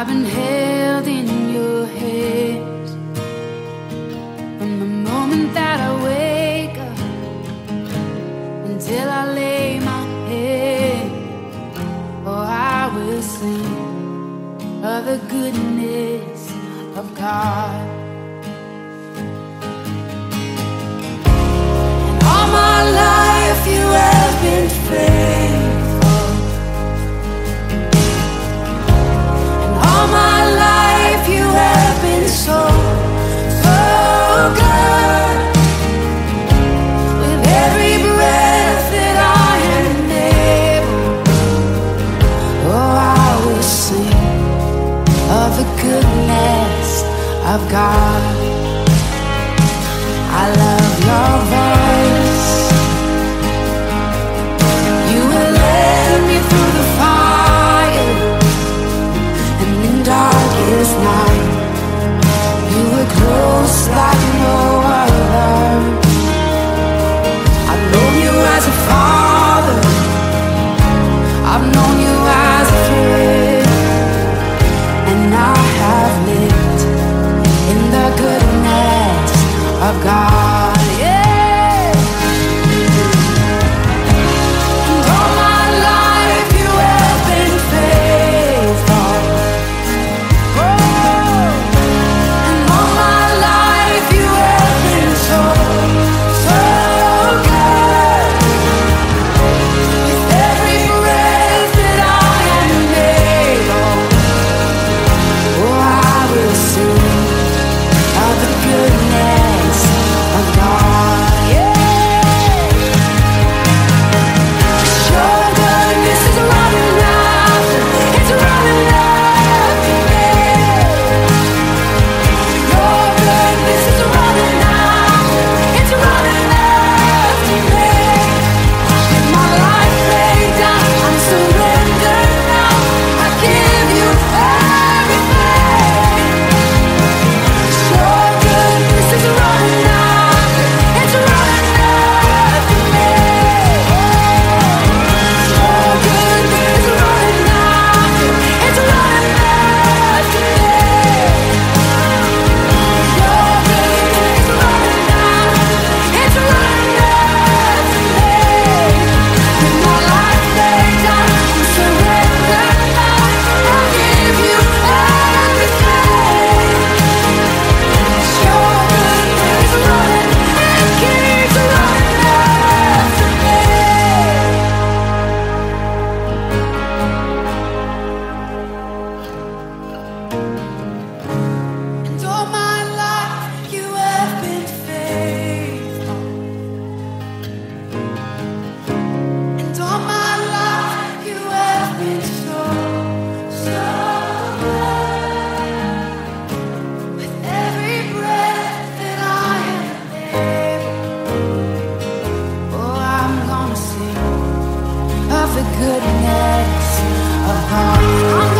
I've been held in your hands. From the moment that I wake up until I lay my head, oh, I will sing of the goodness of God. I've got good night. Uh-huh.